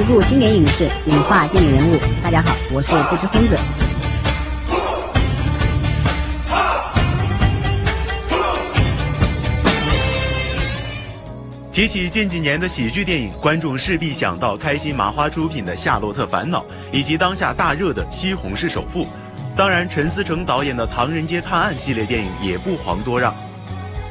回顾经典影视，简化电影人物。大家好，我是不知疯子。提起近几年的喜剧电影，观众势必想到开心麻花出品的《夏洛特烦恼》，以及当下大热的《西红柿首富》。当然，陈思诚导演的《唐人街探案》系列电影也不遑多让。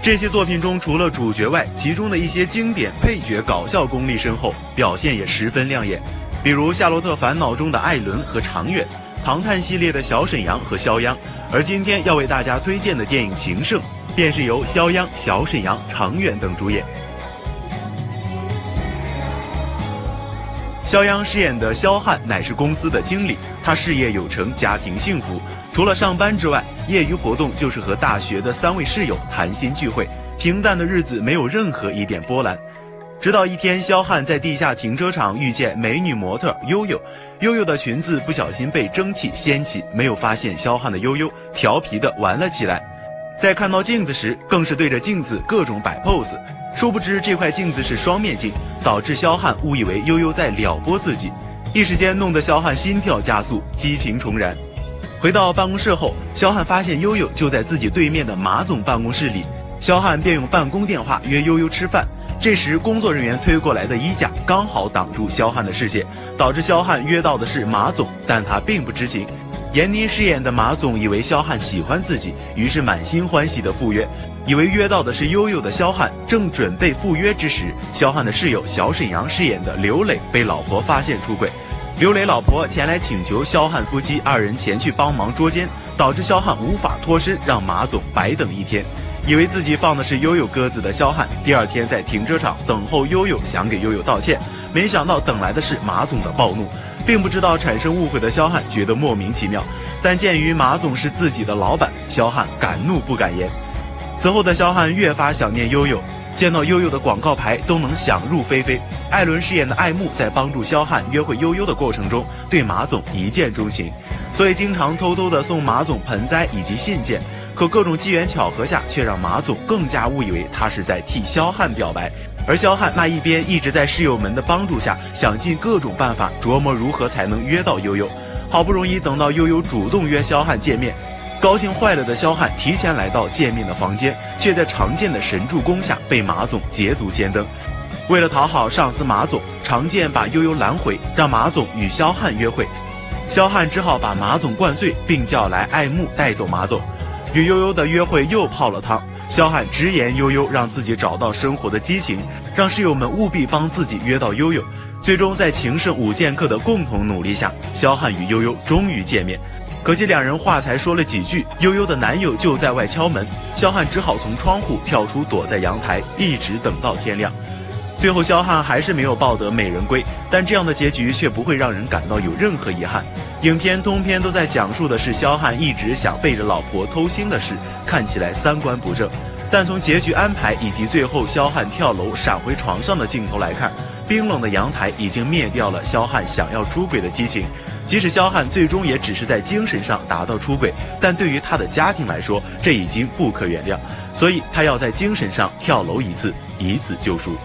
这些作品中，除了主角外，其中的一些经典配角搞笑功力深厚，表现也十分亮眼。比如《夏洛特烦恼》中的艾伦和长远，《唐探》系列的小沈阳和肖央。而今天要为大家推荐的电影《情圣》，便是由肖央、小沈阳、长远等主演。肖央饰演的肖汉乃是公司的经理，他事业有成，家庭幸福。除了上班之外，业余活动就是和大学的三位室友谈心聚会。平淡的日子没有任何一点波澜。直到一天，肖汉在地下停车场遇见美女模特悠悠，悠悠的裙子不小心被蒸汽掀起，没有发现肖汉的悠悠调皮的玩了起来。在看到镜子时，更是对着镜子各种摆 pose。殊不知这块镜子是双面镜，导致肖汉误以为悠悠在撩拨自己，一时间弄得肖汉心跳加速，激情重燃。回到办公室后，肖汉发现悠悠就在自己对面的马总办公室里，肖汉便用办公电话约悠悠吃饭。这时工作人员推过来的衣架刚好挡住肖汉的视线，导致肖汉约到的是马总，但他并不知情。闫妮饰演的马总以为肖汉喜欢自己，于是满心欢喜的赴约。以为约到的是悠悠的肖汉，正准备赴约之时，肖汉的室友小沈阳饰演的刘磊被老婆发现出轨，刘磊老婆前来请求肖汉夫妻二人前去帮忙捉奸，导致肖汉无法脱身，让马总白等一天。以为自己放的是悠悠鸽子的肖汉，第二天在停车场等候悠悠，想给悠悠道歉，没想到等来的是马总的暴怒，并不知道产生误会的肖汉觉得莫名其妙，但鉴于马总是自己的老板，肖汉敢怒不敢言。此后的肖汉越发想念悠悠，见到悠悠的广告牌都能想入非非。艾伦饰演的艾木在帮助肖汉约会悠悠的过程中，对马总一见钟情，所以经常偷偷的送马总盆栽以及信件。可各种机缘巧合下，却让马总更加误以为他是在替肖汉表白。而肖汉那一边一直在室友们的帮助下，想尽各种办法琢磨如何才能约到悠悠。好不容易等到悠悠主动约肖汉见面。高兴坏了的肖汉提前来到见面的房间，却在常见的神助攻下被马总捷足先登。为了讨好上司马总，常见把悠悠拦回，让马总与肖汉约会。肖汉只好把马总灌醉，并叫来爱慕带走马总。与悠悠的约会又泡了汤。肖汉直言悠悠让自己找到生活的激情，让室友们务必帮自己约到悠悠。最终在情圣五剑客的共同努力下，肖汉与悠悠终于见面。可惜两人话才说了几句，悠悠的男友就在外敲门，肖汉只好从窗户跳出，躲在阳台，一直等到天亮。最后，肖汉还是没有抱得美人归，但这样的结局却不会让人感到有任何遗憾。影片通篇都在讲述的是肖汉一直想背着老婆偷腥的事，看起来三观不正。但从结局安排以及最后肖汉跳楼闪回床上的镜头来看，冰冷的阳台已经灭掉了肖汉想要出轨的激情。即使肖汉最终也只是在精神上达到出轨，但对于他的家庭来说，这已经不可原谅，所以他要在精神上跳楼一次，以此救赎。